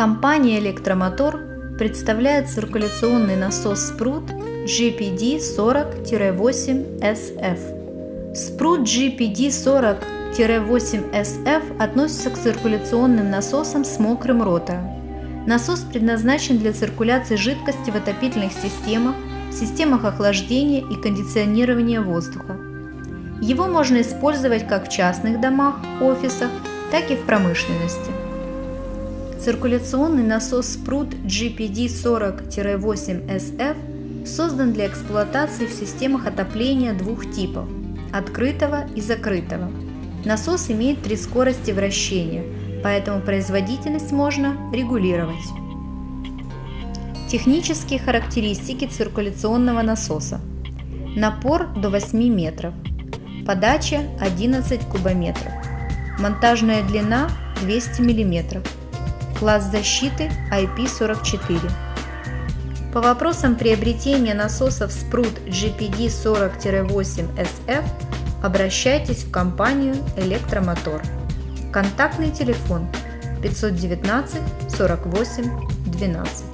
Компания «Электромотор» представляет циркуляционный насос «Спрут» GPD-40-8SF. Спрут GPD-40-8SF относится к циркуляционным насосам с мокрым ротором. Насос предназначен для циркуляции жидкости в отопительных системах, системах охлаждения и кондиционирования воздуха. Его можно использовать как в частных домах, офисах, так и в промышленности. Циркуляционный насос Спрут GPD-40-8SF создан для эксплуатации в системах отопления двух типов – открытого и закрытого. Насос имеет три скорости вращения, поэтому производительность можно регулировать. Технические характеристики циркуляционного насоса. Напор до 8 метров. Подача 11 кубометров. Монтажная длина 200 мм. Класс защиты IP44. По вопросам приобретения насосов Sprut GPD 40-8SF обращайтесь в компанию «Электромотор». Контактный телефон 519 48 12.